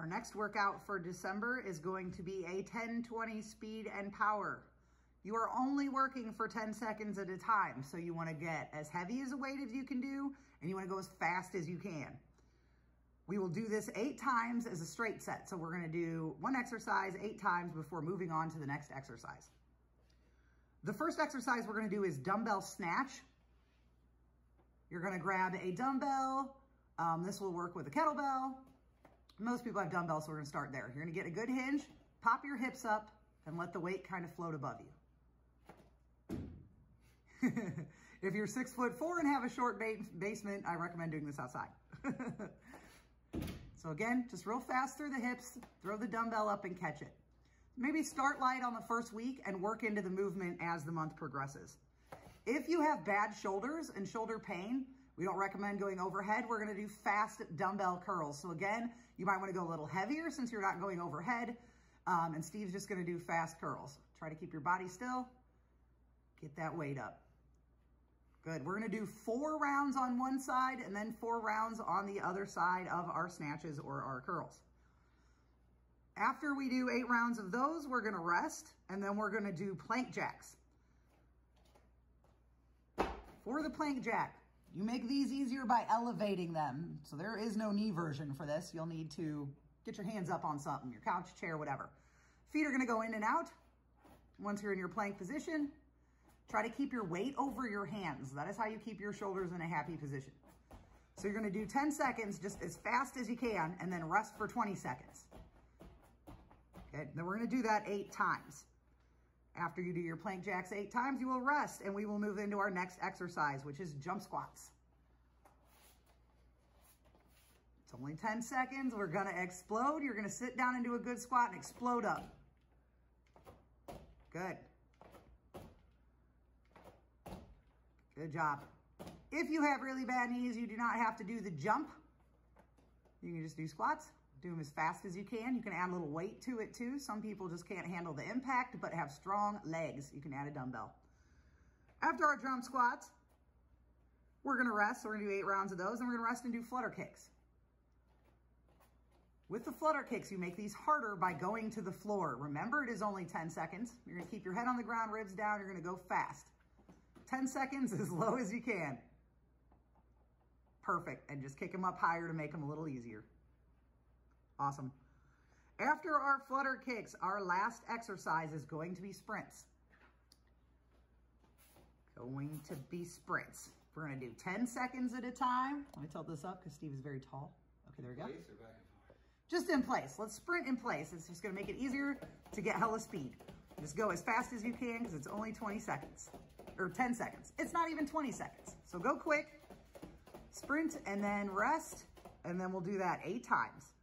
Our next workout for December is going to be a 10-20 speed and power. You are only working for 10 seconds at a time, so you wanna get as heavy as a weight as you can do, and you wanna go as fast as you can. We will do this eight times as a straight set. So we're gonna do one exercise eight times before moving on to the next exercise. The first exercise we're gonna do is dumbbell snatch. You're gonna grab a dumbbell. Um, this will work with a kettlebell. Most people have dumbbells, so we're gonna start there. You're gonna get a good hinge, pop your hips up, and let the weight kind of float above you. if you're six foot four and have a short basement, I recommend doing this outside. so again, just real fast through the hips, throw the dumbbell up and catch it. Maybe start light on the first week and work into the movement as the month progresses. If you have bad shoulders and shoulder pain, we don't recommend going overhead. We're gonna do fast dumbbell curls. So again, you might wanna go a little heavier since you're not going overhead. Um, and Steve's just gonna do fast curls. Try to keep your body still. Get that weight up. Good. We're going to do four rounds on one side and then four rounds on the other side of our snatches or our curls. After we do eight rounds of those, we're going to rest and then we're going to do plank jacks. For the plank jack, you make these easier by elevating them. So there is no knee version for this. You'll need to get your hands up on something, your couch, chair, whatever. Feet are going to go in and out. Once you're in your plank position, Try to keep your weight over your hands. That is how you keep your shoulders in a happy position. So you're gonna do 10 seconds just as fast as you can and then rest for 20 seconds. Okay, then we're gonna do that eight times. After you do your plank jacks eight times, you will rest and we will move into our next exercise, which is jump squats. It's only 10 seconds. We're gonna explode. You're gonna sit down and do a good squat and explode up. Good. Good job. If you have really bad knees, you do not have to do the jump. You can just do squats. Do them as fast as you can. You can add a little weight to it too. Some people just can't handle the impact, but have strong legs. You can add a dumbbell. After our jump squats, we're gonna rest. So we're gonna do eight rounds of those and we're gonna rest and do flutter kicks. With the flutter kicks, you make these harder by going to the floor. Remember, it is only 10 seconds. You're gonna keep your head on the ground, ribs down. You're gonna go fast. 10 seconds as low as you can. Perfect. And just kick them up higher to make them a little easier. Awesome. After our flutter kicks, our last exercise is going to be sprints. Going to be sprints. We're going to do 10 seconds at a time. Let me tilt this up because Steve is very tall. Okay, there we go. Just in place. Let's sprint in place. It's just going to make it easier to get hella speed. Just go as fast as you can because it's only 20 seconds or 10 seconds. It's not even 20 seconds. So go quick, sprint and then rest. And then we'll do that eight times.